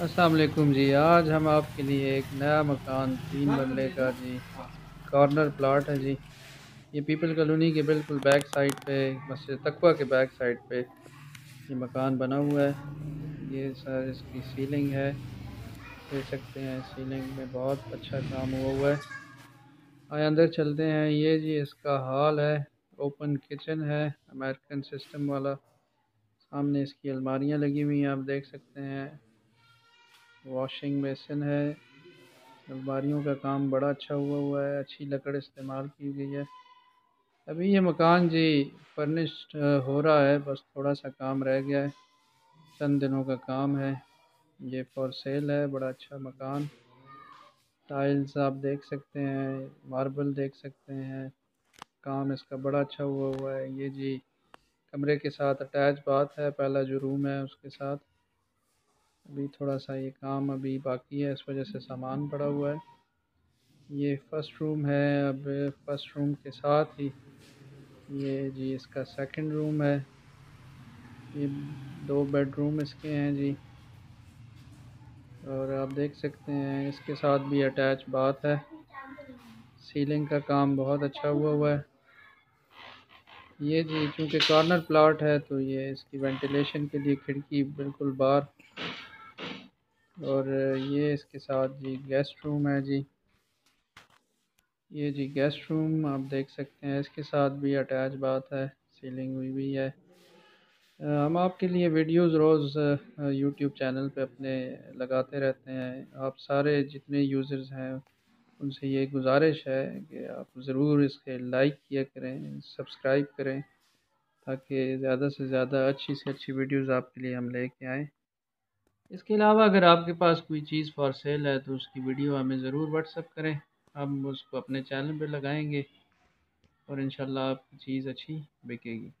अस्सलाम वालेकुम जी। आज हम आपके लिए एक नया मकान तीन मरले का जी कॉर्नर प्लाट है जी। ये पीपल कॉलोनी के बिल्कुल बैक साइड पे, मस्जिद तकवा के बैक साइड पे ये मकान बना हुआ है। ये सर इसकी सीलिंग है। देख सकते हैं सीलिंग में बहुत अच्छा काम हुआ हुआ है। आए अंदर चलते हैं। ये जी इसका हॉल है ओपन किचन है अमेरिकन सिस्टम वाला। सामने इसकी अलमारियाँ लगी हुई हैं, आप देख सकते हैं। वॉशिंग बेसिन है। अलमारियों का काम बड़ा अच्छा हुआ हुआ है। अच्छी लकड़ इस्तेमाल की गई है। अभी ये मकान जी फर्निश्ड हो रहा है। बस थोड़ा सा काम रह गया है। चंद दिनों का काम है। ये फॉर सेल है। बड़ा अच्छा मकान। टाइल्स आप देख सकते हैं। मार्बल देख सकते हैं। काम इसका बड़ा अच्छा हुआ हुआ है। ये जी कमरे के साथ अटैच बात है। पहला जो रूम है उसके साथ। अभी थोड़ा सा ये काम अभी बाकी है, इस वजह से सामान पड़ा हुआ है। ये फ़र्स्ट रूम है, अब फ़र्स्ट रूम के साथ ही ये जी इसका सेकंड रूम है। ये दो बेडरूम इसके हैं जी। और आप देख सकते हैं, इसके साथ भी अटैच बात है। सीलिंग का काम बहुत अच्छा हुआ हुआ है। ये जी चूँकि कॉर्नर प्लाट है तो ये इसकी वेंटिलेशन के लिए खिड़की बिल्कुल बाहर और ये इसके साथ जी गेस्ट रूम है जी। ये जी गेस्ट रूम आप देख सकते हैं, इसके साथ भी अटैच बात है सीलिंग हुई भी है। हम आपके लिए वीडियोस रोज़ यूट्यूब चैनल पे अपने लगाते रहते हैं। आप सारे जितने यूज़र्स हैं, उनसे ये गुजारिश है कि आप ज़रूर इसके लाइक किया करें सब्सक्राइब करें, ताकि ज़्यादा से ज़्यादा अच्छी से अच्छी वीडियोज़ आपके लिए हम लेके आएँ। इसके अलावा अगर आपके पास कोई चीज़ फॉर सेल है तो उसकी वीडियो हमें ज़रूर व्हाट्सअप करें। हम उसको अपने चैनल पर लगाएँगे और इन आपकी चीज़ अच्छी बिकेगी।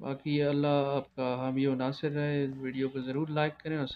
बाकी अल्लाह आपका हामी नासिर रहे। वीडियो को ज़रूर लाइक करें और